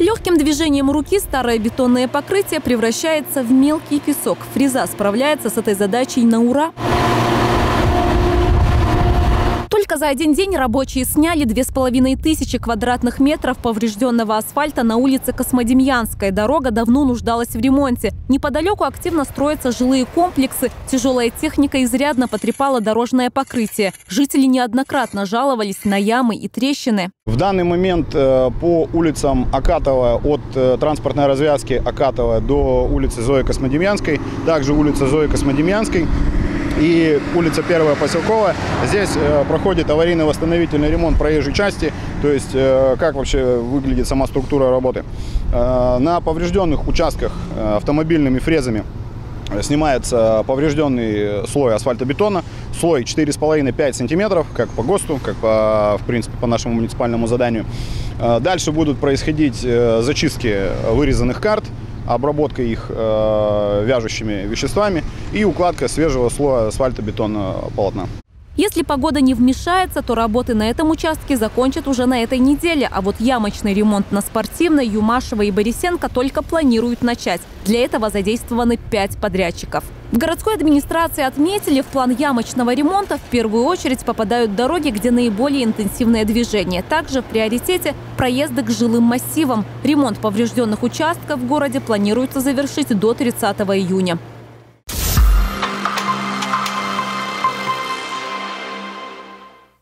Легким движением руки старое бетонное покрытие превращается в мелкий песок. Фреза справляется с этой задачей на ура. Только за один день рабочие сняли две с половиной тысячи квадратных метров поврежденного асфальта на улице Космодемьянская. Дорога давно нуждалась в ремонте. Неподалеку активно строятся жилые комплексы. Тяжелая техника изрядно потрепала дорожное покрытие. Жители неоднократно жаловались на ямы и трещины. В данный момент э, по улицам Акатова, от э, транспортной развязки Акатова до улицы Зои Космодемьянской, также улица Зои Космодемьянской, и улица Первая Поселковая. Здесь э, проходит аварийно-восстановительный ремонт проезжей части, то есть э, как вообще выглядит сама структура работы. Э, на поврежденных участках автомобильными фрезами снимается поврежденный слой асфальтобетона, слой 4,5-5 сантиметров, как по ГОСТу, как по, в принципе, по нашему муниципальному заданию. Дальше будут происходить зачистки вырезанных карт, обработка их э, вяжущими веществами и укладка свежего слоя асфальтобетонного полотна. Если погода не вмешается, то работы на этом участке закончат уже на этой неделе. А вот ямочный ремонт на Спортивной, Юмашева и Борисенко только планируют начать. Для этого задействованы пять подрядчиков. В городской администрации отметили, в план ямочного ремонта в первую очередь попадают дороги, где наиболее интенсивное движение. Также в приоритете проезды к жилым массивам. Ремонт поврежденных участков в городе планируется завершить до 30 июня.